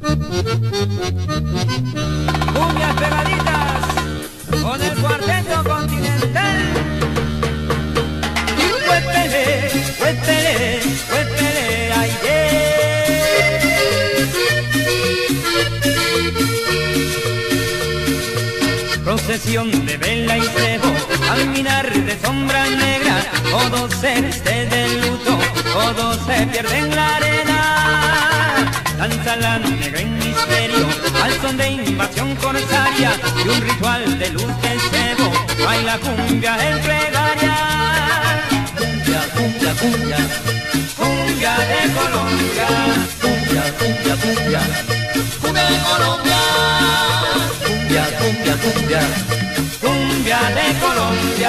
Cumbias pegaditas con el cuarteto continental. Cuéntele, cuéntele, cuéntele, aire. Procesión de vela y cebo, alminar de sombra negra, todos se de luto, todos se pierden la arena danza la negra en misterio, al son de invasión corsaria y un ritual de luz del cebo, baila cumbia en plegaria. Cumbia, cumbia, cumbia, cumbia de Colombia, cumbia, cumbia, cumbia, cumbia de Colombia, cumbia, cumbia, cumbia, cumbia de Colombia.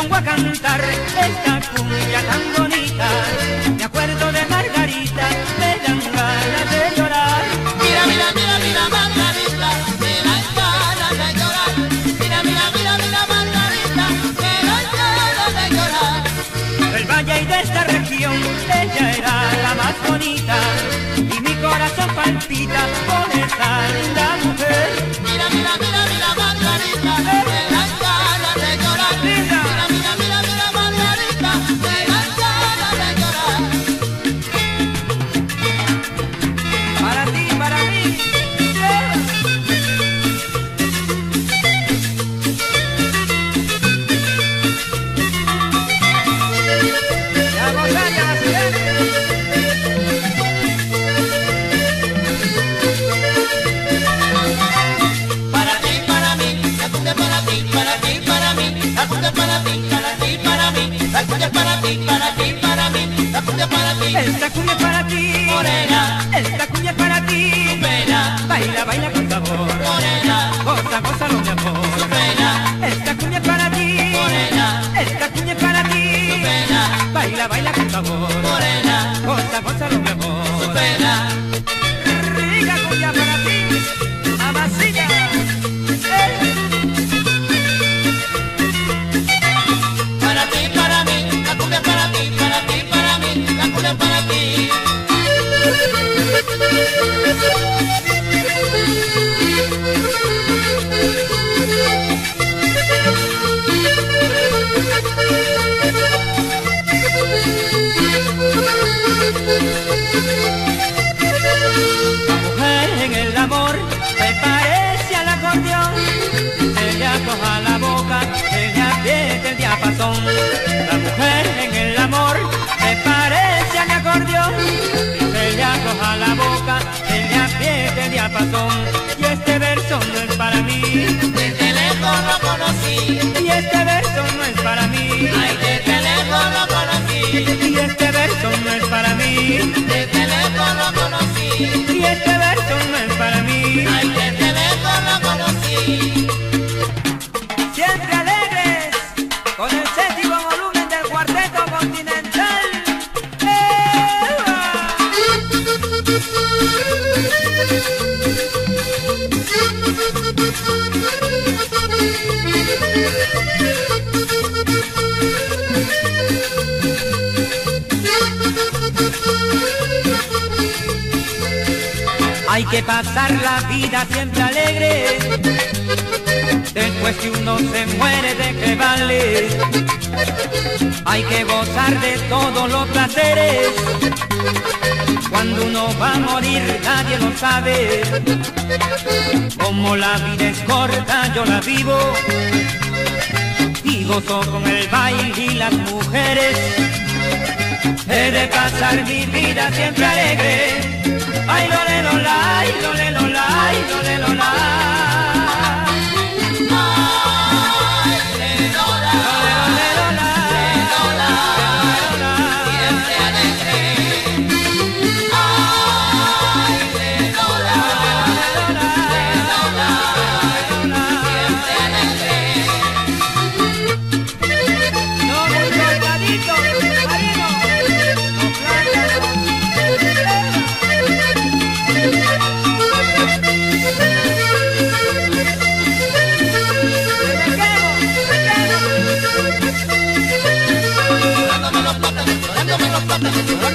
pongo a cantar esta cumbia tan bonita. para ti, para ti, para ti. El sacude para ti, morena. song Hay que pasar la vida siempre alegre. Después que uno se muere, ¿de qué vale? Hay que gozar de todos los placeres. Cuando uno va a morir nadie lo sabe. Como la vida es corta, yo la vivo. Y gozo con el baile y las mujeres. He de pasar mi vida siempre alegre.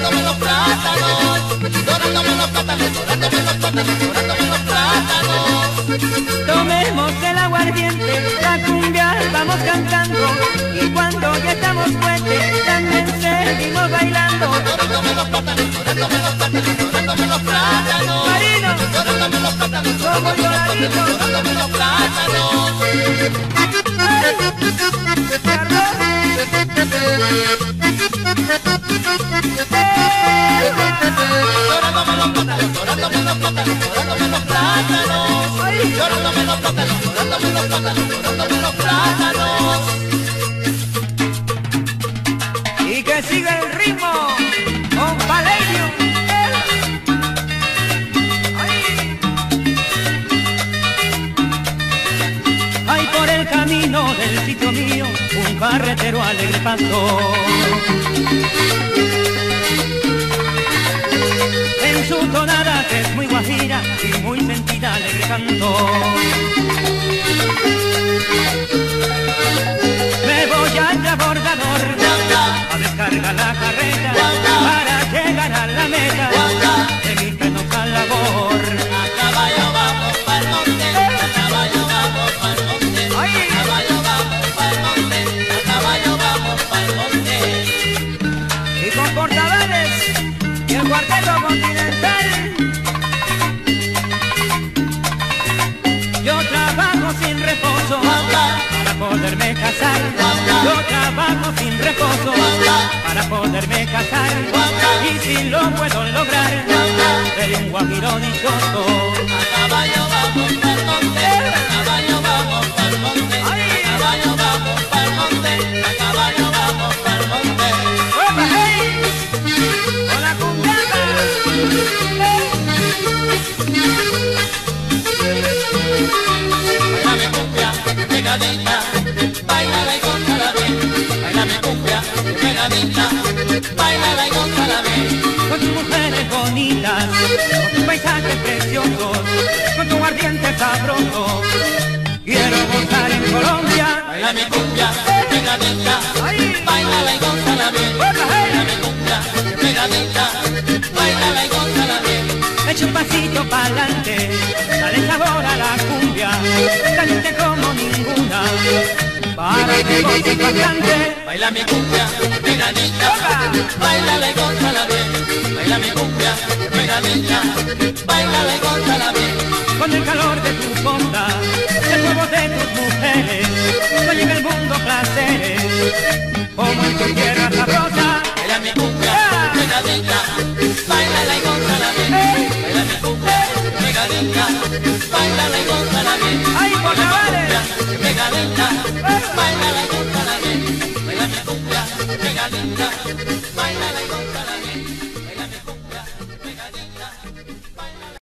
Dorándome los plátanos, dorándome los plátanos, dorándome los plátanos, dorándome los plátanos. Tomemos el aguardiente, la cumbia vamos cantando y cuando ya estamos fuertes también seguimos bailando. Dorándome los plátanos, dorándome los plátanos, dorándome los plátanos. Marino, Dorándome los plátanos, como lloradito, dorándome los plátanos. Dorándome plátanos. Dorándome los plátanos, dorándome los plátanos, dorándome los plátanos. y que siga el ritmo con Valerio. Ay. Ay, por el camino del sitio mío, un carretero alegre pasó. En su tonada que y muy sentida alegre cantó. Yo trabajo sin reposo para poderme casar Y si lo puedo lograr seré un guajiro dichoso. Caballo vamos pegadita, bailala y gózala bien. con tus mujeres bonitas, con tus paisajes preciosos, con tu ardiente sabroso. Quiero gozar en Colombia. Bailame cumbia, pegadita, bailala y gózala bien. Bailame cumbia, pegadita, bailala y gózala bien. Echa un pasito pa'lante, dale sabor a la cumbia, caliente como ninguna, para que goces bastante. Baila mi cumbia, pegadita, bailala y gózala bien. Baila mi cumbia, pegadita, bailala y gózala bien. Con el calor de tu onda, el fuego de tus mujeres, no llega el mundo placeres, como en tu tierra sabrosa. Baila mi cumbia, pegadita, pegadita,